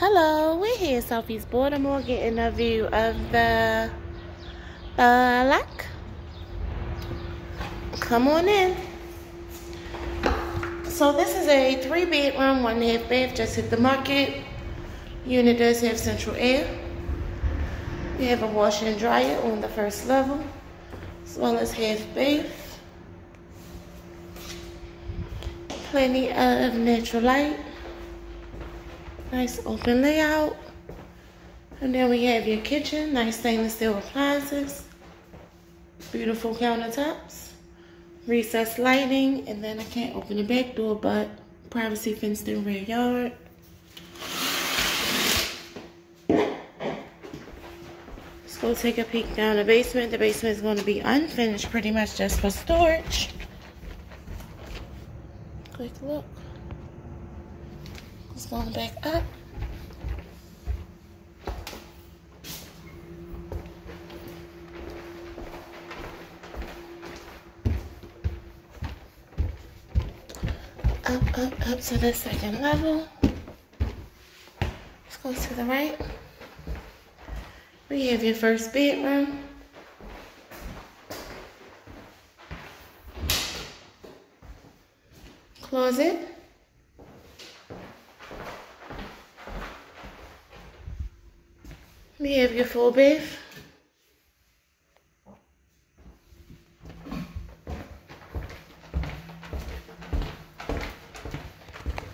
Hello, we're here Southeast Baltimore getting a view of the uh, Lac. Come on in. So this is a three bedroom, one half bath, just hit the market. Unit does have central air. We have a washer and dryer on the first level, as well as half bath. Plenty of natural light. Nice open layout. And then we have your kitchen, nice stainless steel appliances, beautiful countertops, recessed lighting, and then I can't open the back door, but privacy fenced in rear yard. Let's go take a peek down the basement. The basement is going to be unfinished, pretty much just for storage. Quick look. It's going back up. Up, up, up to the second level. Let's go to the right. We have your first bedroom. Closet. We have your full bath.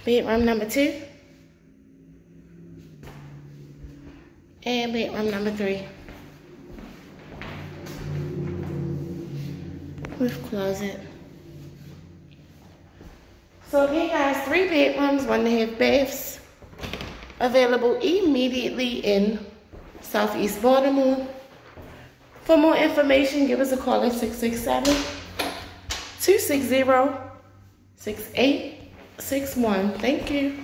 Bedroom number two. And bedroom number three. With closet. So again guys, three bedrooms, one and a half baths. Available immediately in Southeast Baltimore. For more information, give us a call at 667-260-6861. Thank you.